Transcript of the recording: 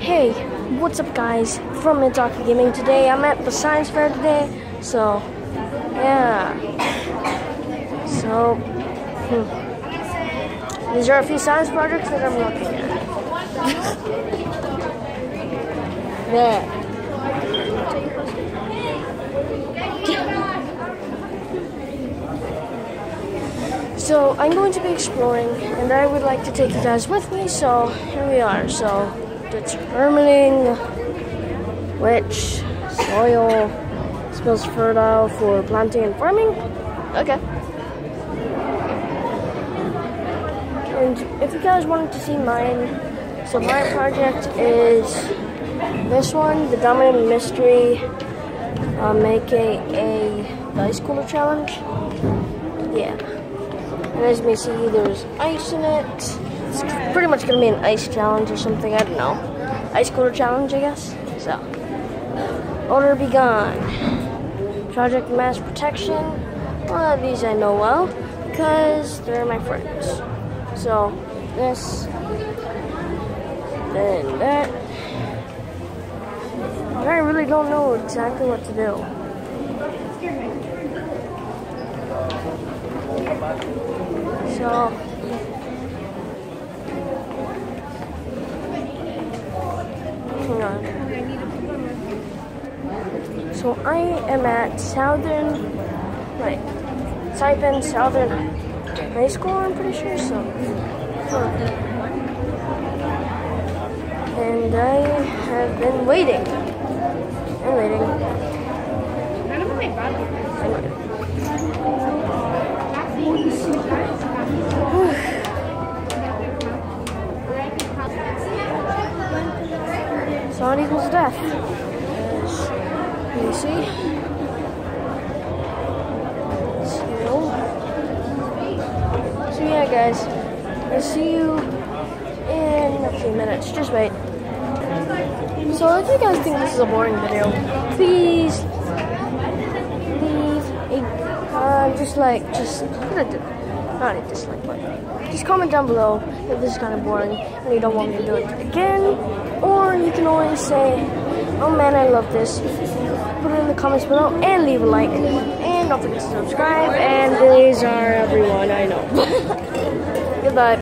Hey, what's up guys? From Mitaki Gaming today. I'm at the science fair today, so yeah. So hmm. these are a few science projects that I'm looking at. there. So I'm going to be exploring, and I would like to take you guys with me. So here we are. So determining which soil is most fertile for planting and farming. Okay. And if you guys wanted to see mine, so my project is this one, the Dominant Mystery, um, aka the Ice Cooler Challenge. Yeah. And as you may see, there's ice in it. It's pretty much gonna be an ice challenge or something, I don't know. Ice cooler challenge, I guess. So, Order Be Gone. Project Mass Protection. A lot of these I know well, because they're my friends. So, this, then that. I really don't know exactly what to do. So, hang on. So I am at Southern, right, Saipan Southern High School, I'm pretty sure, so. Huh. And I have been waiting. I'm waiting. So it equals death. You see. So, so yeah guys, I'll see you in a few minutes. Just wait. So if you guys think this is a boring video, please leave a uh, just like just not a dislike button. Just comment down below if this is kind of boring and you don't want me to do it again. Or you can always say, oh man, I love this. Put it in the comments below and leave a like. And don't forget to subscribe. And these are everyone I know. Goodbye.